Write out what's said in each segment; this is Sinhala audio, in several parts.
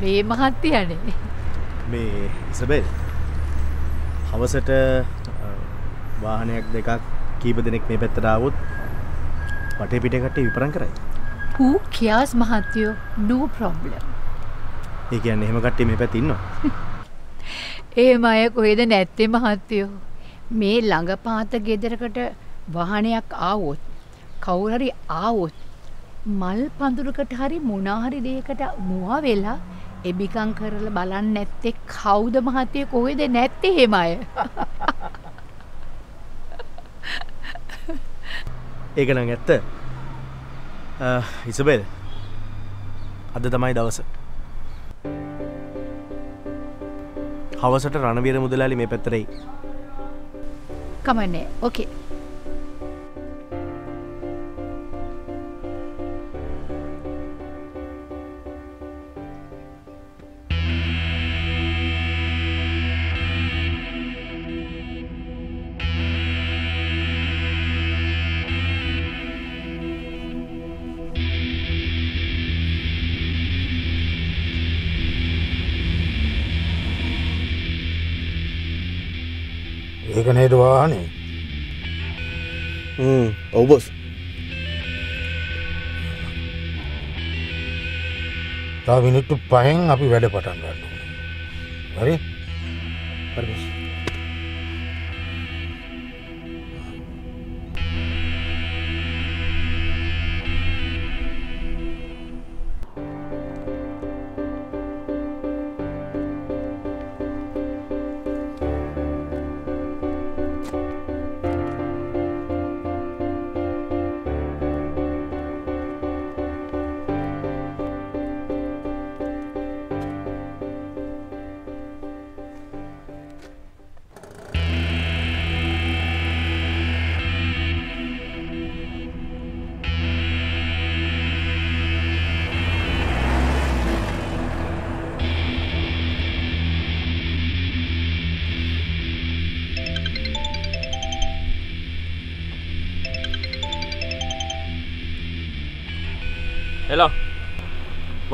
මේ මහත්තයනේ මේ ඉසබෙල් හවසට වාහනයක් දෙකක් කීප දෙනෙක් මේ පැත්තටාවත් පටේ පිටකට විපරන් කරයි. හූ කියාස් මහත්තයෝ නෝ ප්‍රොබ්ලම් ඒ කියන්න එහෙම කට්ටේ මේ පැතින්නවා ඒම අය කොහෙද නැත්තේ මහත්තයෝ මේ ළඟපාත ගෙදරකට වහනයක් ආවොත් කවුරහරි ආවොත් මල් පඳුරකට හරි මොනාහරි දේකට මුවා වෙලා එබිකං කරලා බලන්න නැත්තේ කවුද මහත්තය? කොහෙද නැත්තේ හෙම අය? ඒක නං ඇත්ත. ඉසබෙල්. අද තමයි දවස. හවසට රණවීර මුදලාලි මේ පැත්තරෙයි කමන්නේ ඕකේ ඒක නේද වාහනේ? ඔවබොස් තා විනිට්ටු පහෙන් අපි වැඩ පටන් ගන්න හරි? හරිබොස්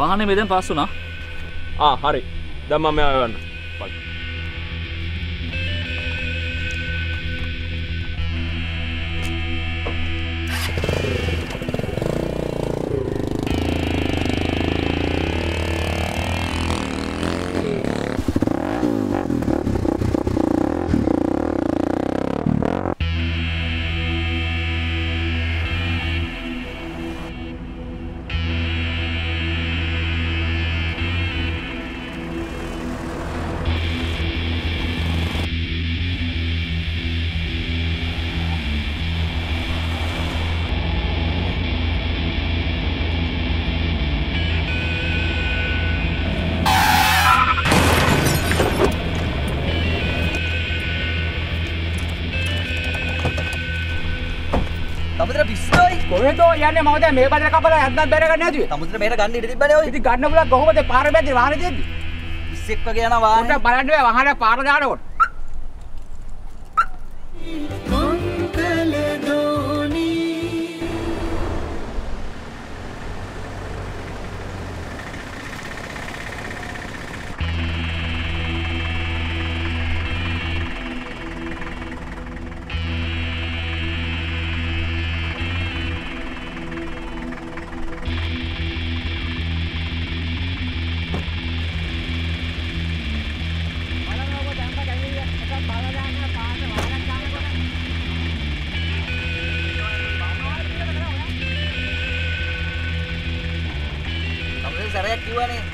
වාහන මෙදෙන් පස් වුනා ආ හරි. දම්ම මෙ අයවන්න තමුදර කොහෙදෝ යන්නේ මම දැන් මේ බදල කපලා හැද්දක් බැරගන්න නැතුවේ. තමුදර මේට ගන්න ඉඩ තිබ්බනේ ඔය ඉතින් ගන්න බුලක් කොහොමද පාර බැද්දේ වාහනේ දෙද්දි? පිස්සෙක් වගේ යන වාහනේ පොඩ්ඩක් බලන්න ඔය වාහනේ පාර දානකොට.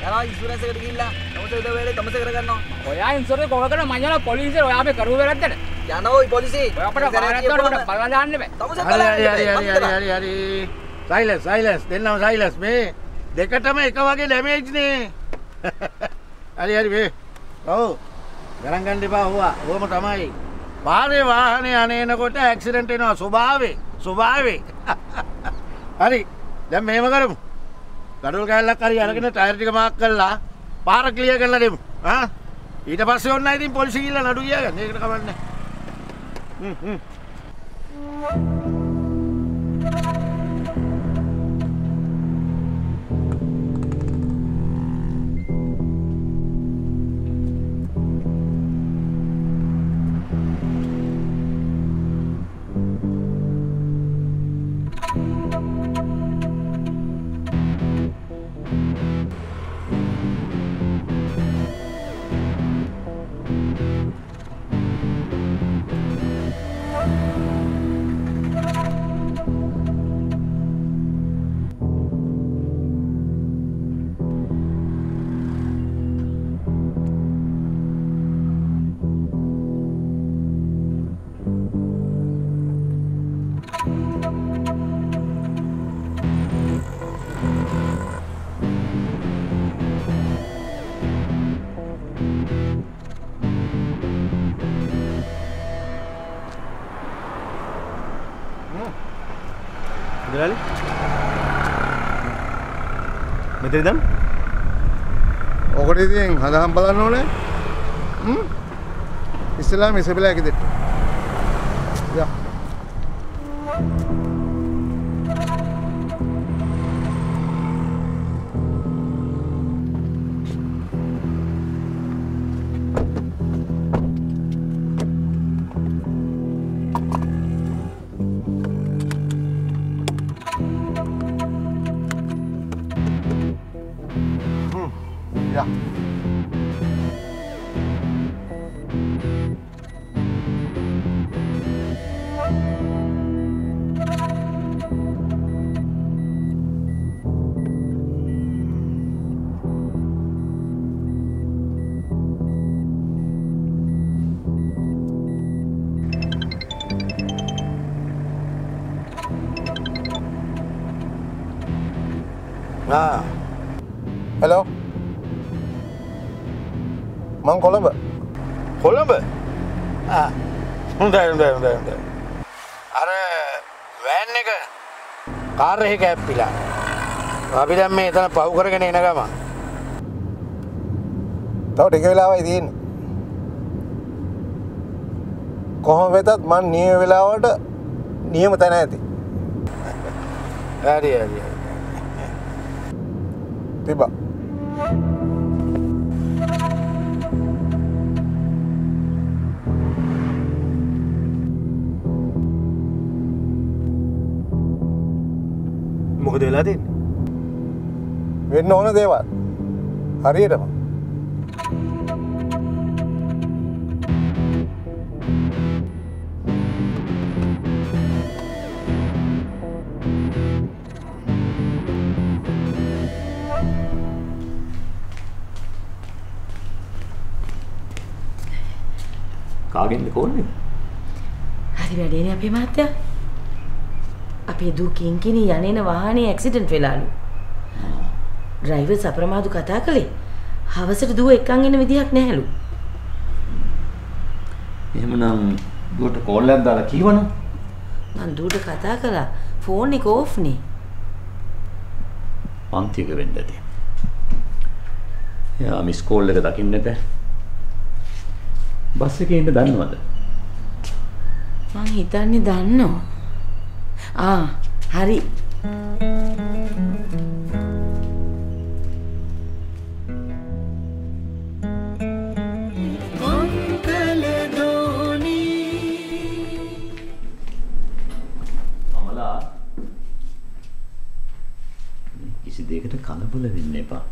යනවා ඉන්ෂුරන්ස් එකට ගිහිල්ලා තමුදර උදව් වෙලේ තමුස කරගන්නවා. ඔයා ඉන්සුරන්ස් කොහොමද මං යනවා? පොලිසියට ඔයා මේ කරුව වැරද්දට. යනවා ඔය පොලිසිය ඔය අපිට වාහනයක් ගන්නකොට බලලා දාන්න බෑ. තමුස හරි හරි හරි හරි හරි හරි. සයිලස් සයිලස් දෙන්නම සයිලස් මේ දෙකටම එක වගේ ඩැමේජ්නේ හරි හරි මේ. ඔව්. ගණන් ගන්න එපා හොවා. ඕම තමයි. පාරේ වාහනය අනේනකොට ඇක්සිඩන්ට එනවා. ස්වභාවේ ස්වභාවේ. හරි. දැම් මේම කරමු ගඩුල් කැල්ලක් හරි අරගෙන ටයර්ටික මාක් කල්ලා පාර කලිය කරලා දෙමු. ආ? ඊට පස්සේ ඔන්න ඉතින් පොලිසි ගිහලා නඩු ගියාගන්න ඒකට කමන්නේ. හ්ම් හ්ම්. මුදලාලි මෙතන දම් ඔකට ඉතින් හදහම් බලන්න ඕනේ ඉස්සලාම ඉසබිලා ඇකිදෙට යා මං කොළඹ. කොළඹ? හොඳයි හොඳයි හොඳයි හොඳයි. අර වෑන් එක කාර් එක ඇප්පිලා. අපි දැන් මේ එතන පහු කරගෙන එන ගම තව ටික වෙලාවයි තියෙන්නේ. කොහොම වෙතත් මං නියම වෙලාවට නියම තැන ඇති. හරි හරි. තිබා මොකද වෙලා තින් වෙන්න ඕන දේවල්. හරියටම. කාගෙන්ද කෝල්න්නේ හරි වැඩේනේ අපේ මහත්තයා. අපේ දූ කිංකිණි යන්නේන වාහනේ ඇක්සිඩන්ට් වෙලාලු. ඩ්‍රයිවර් සප්‍රමාදු කතා කළේ. හවසට දුව එක්කන් එන විදිහක් නැහැලු. එහෙමනම් දුවට කෝල් එකක් දාලා කීවනම් මං දුවට කතා කළා. ෆෝන් එක ඕෆ් නේ. පන්තික වෙන්න ඇති. එයා මිස් කෝල් එක දකින්න නැත. බස් එකේ ඉන්න දන්නවද? මං හිතන්නේ දන්නවා. ආ හරි. අමලා කිසි දෙයකට කලබල වෙන්න එපා.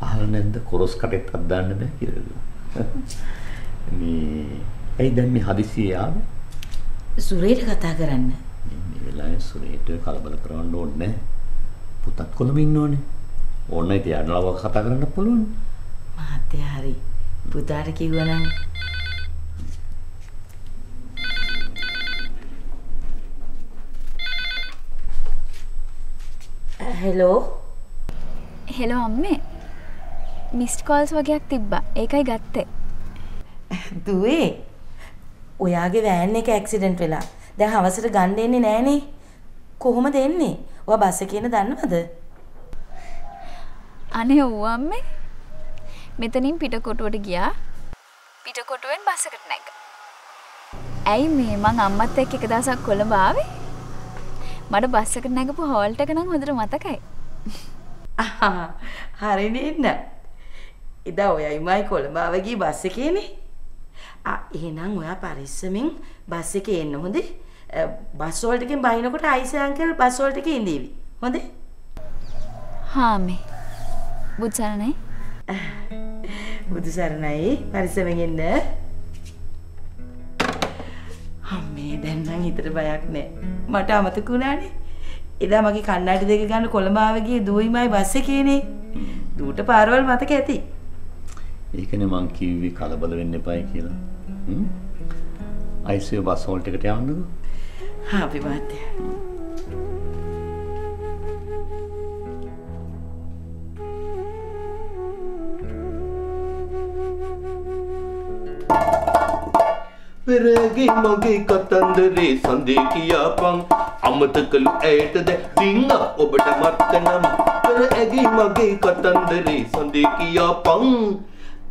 අහලා නැද්ද කොරස් කටෙත් අද්දාන්න බෑ කියලා. මේ ඇයි දැන් මේ හදිසියේ ආවේ? සුරේට කතා කරන්න. වෙලාවේ සුරේට කලබල කරවන්න ඕනේ. පුතත් කොළඹ ඉන්න ඕනේ. ඕන ඉතින් අඩලව කතා කරන්න පුළුවන්. මහත්තයා හරි. පුතාට කිව්වනම් හෙලෝ හෙලෝ අම්මේ මිස්ට් කෝල්ස් වගේයක් තිබ්බා ඒකයි ගත්තේ දුවේ ඔයාගේ වෑන් එක ඇක්සිඩන්ට් වෙලා. දැන් හවසට ගන්න එන්නේ නෑනේ. කොහොමද එන්නේ? ඔයා බස් එකේ ඉන්න දන්නවද? අනේ ඌ අම්මේ. මෙතනින් පිටකොටුවට ගියා. පිටකොටුවෙන් බස් එකට නැග. ඇයි මේ මං අම්මත් එක්ක එක දවසක් කොළඹ ආවේ? මට බස් එකට නැගපු හෝල්ට් එක නම් හොඳට මතකයි. හරි නේන්න. එදා ඔයයි මයි කොළඹ ආවගී බස් එකේනේ. ආ එහෙනම් ඔයා පරිස්සමෙන් බස් එකේ එන්න හොඳේ? බස් වලට එකෙන් බහිනකොට අයිස අංකල් බස් වලට එකේ ඉඳීවි. හොඳේ? හා මේ. බුත්සරණයි. බුදු සරණයි පරිස්සමෙන් එන්න. අම්මේ දැන් නම් හිතට බයක් නෑ. මට අමතක වුණානේ. එදා මගේ කණ්ණාඩි දෙක ගන්න කොළඹ ආවේ ගියේ දුවයිමයි බස් එකේනේ. දුවට පාරවල් මතක ඇති. ඒකනේ මං කිව්වේ කලබල වෙන්න එපායි කියලා. හ්ම්? අයිසියු බස් හෝල්ට් එකට යන්නකෝ. අපි මාත්‍ය. පෙරගේ මගේ කතන්දරේ සඳේ කියාපන්. අමතකලු ඇයට දැ සිංහ ඔබට මත්තනම්. පෙර ඇගේ මගේ කතන්දරේ සඳේ කියාපන්.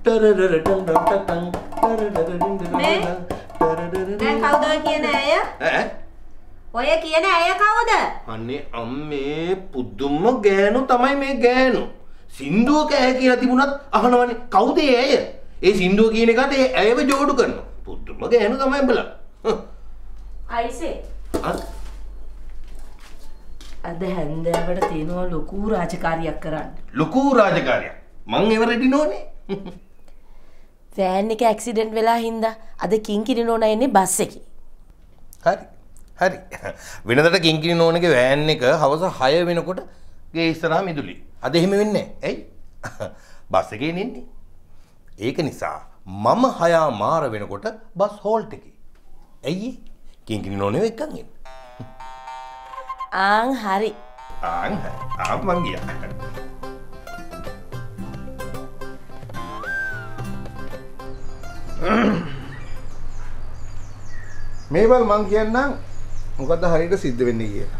ටරරටටන් දැන් කවුද කියන ඇය? ඔය කියන ඇය කවුද? අන්නේ අම්මේ පුදුම්ම ගෑනු තමයි මේ ගෑනු. සින්දුව කෑ කියලා තිබුණත් අහනවනේ කවුද ඒ ඇය? ඒ සින්දුව කියන එකට ඒ ඇයව ජෝඩු කරනවා. පුදුම ගෑනු තමයි බලා අයිසේ. අද හැන්දෑවට තියෙනවා ලොකු රාජකාරියක් කරන්න. ලොකු රාජකාරයක්. මං එව රෙඩි නෝනේ වෑන් එක ඇක්සිඩන්ට් වෙලා හින්දා අද කිංකිරි නෝන එන්නේ බස් එකේ. හරි හරි. වෙනදට කිංකිනි නෝනගේ වෑන් එක හවස හය වෙනකොට ගේ ඉස්සරහා මිදුලි අද එහෙම වෙන්නේ ඇයි? බස් එකේ ඉන්නේ ඒක නිසා මම හයා මාර වෙනකොට බස් හෝල්ට් එකේ. ඇයි? කිංකිනි නෝනේ එක්කන් එන්නේ ආන් හරි. ආන් ආ මං ගියා. මේබල් මං කියන්නම් මොකද හරියට සිද්ධ වෙන්න කියලා.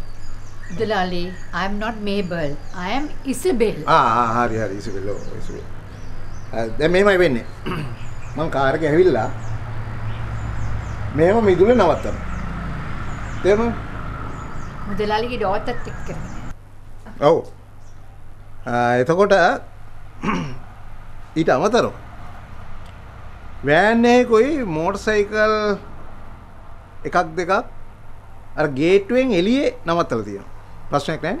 Dalali, I am not Mabel. I am Isabel. ආ හරි හරි ඉසිබෙල් ඉසිබෙල්. දැන් මෙහෙමයි වෙන්නේ. මං කාර් එක ඇවිල්ලා මෙහෙම මිදුලේ නවත්තනවා. තේරුණා? මුදලාලිගේ ඩෝතත් එක්ක කරගෙන. ඔව්. එතකොට ඊට අමතරව වෑන් එකකුයි මෝටර් සයිකල් එකක් දෙකක් අර ගේට්ටුවෙන් එළියේ නවත්තලා තියෙනවා. ප්‍රශ්නයක් නැහැ.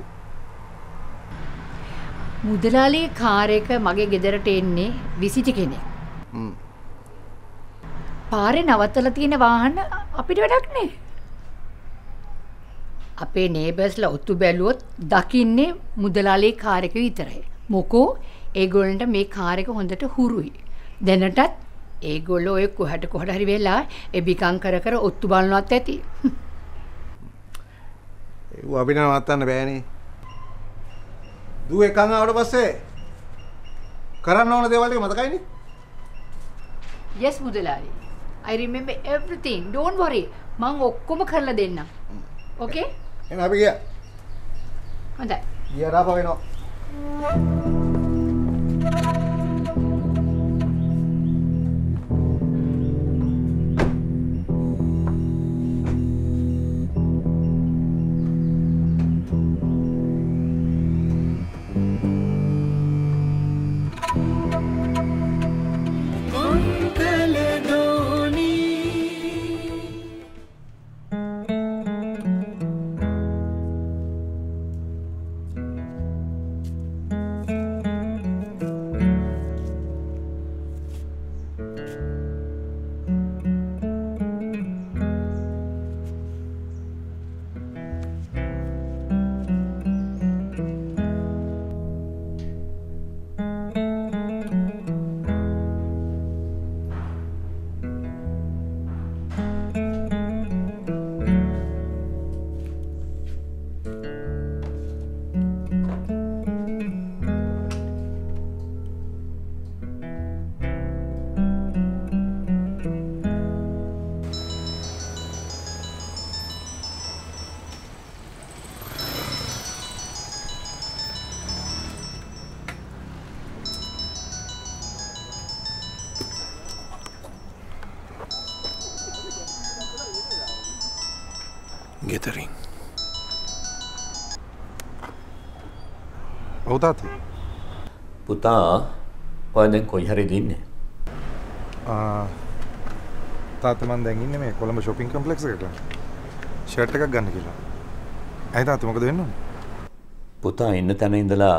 මුදලාලිගේ කාර් එක මගේ ගෙදරට එන්නේ විසිටි කෙනෙක්. හ්ම්. පාරේ නවත්තලා තියෙන වාහන අපිට වැඩක් නෑ. අපේ නේබර්ස්ලා ඔත්තු බැලුවොත් දකින්නේ මුදලාලේ කාර් එක විතරයි. මොකෝ ඒගොල්ලන්ට මේ කාර් එක හොඳට හුරුයි. දැනටත් ඒගොල්ලෝ ඔය කොහට කොහට හරි වෙලා එබිකං කර කර ඔත්තු බලනවත් ඇති. ඒව අපිට නවත්තන්න බෑනේ. දුව එකන් ආවට පස්සේ කරන්න ඕන දේවල් ටික මතකයිනේ? yes මුදලාලි. I remember everything. Don't worry. මං ඔක්කොම කරලා දෙන්නම්. Okay? එහෙනම් අපි ගියා. හොඳයි. ගියා රාප වෙනවා. ගෙදරින් ඔව් තාත්තේ පුතා ඔය දැන් කොයි හරි දින්නේ ආ, තාත්තා මං දැන් ඉන්නේ මේ කොළඹ shopping complex එකට ෂර්ට් එකක් ගන්න කියලා. ඇයි තාත්තා මොකද වෙන්න ඕනේ? පුතා ඉන්න තැන ඉඳලා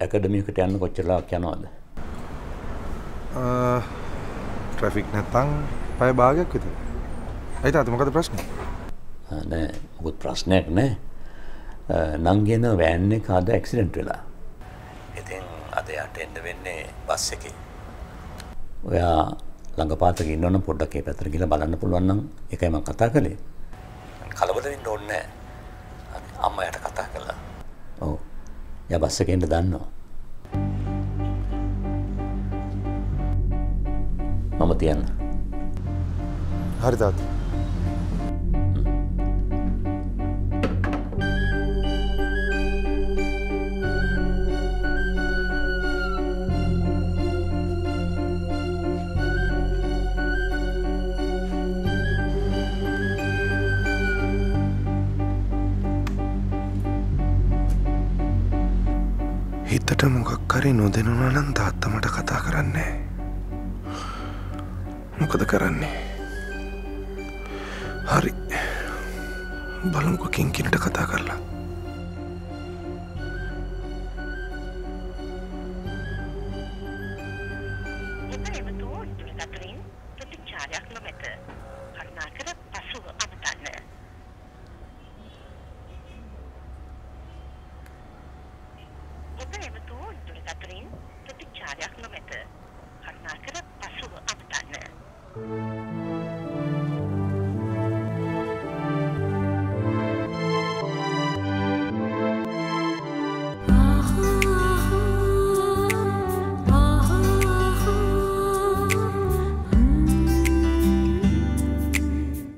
ඇකඩමියකට යන්න කොච්චරලාක් යනවද? ට්‍රැෆික් නැත්තං පය භාගයක් විතර ඇයි තාත්තා මොකද ප්‍රශ්නේ නෑ මොකුත් ප්‍රශ්නයක් නෑ. නංගෙන වෑන් එක අද ඇක්සිඩන්ට් වෙලා. ඉතින් අද යට එන්න වෙන්නේ බස් එකේ. ඔයා ළඟපාතක ඉන්නවනම් පොඩ්ඩක් ඒ පැත්තට ගිහලා බලන්න පුළුවන් නම් ඒකයි මම කතා කළේ. කලබල වෙන්න ඕනේ නෑ. අම්මයට කතා කළා. ඔව්. එයා බස් එකේ ඉන්න දන්නවා. මම තියන්න. හරි තාත්තා හිතට මොකක් හරි නොදෙනුනා නම් තාත්තා මට කතා කරන්නේ. මොකද කරන්නේ? හරි. බලමුකෝ කිංකිනට කතා කරලා. ප්‍රතිචාරයක් නොමැත.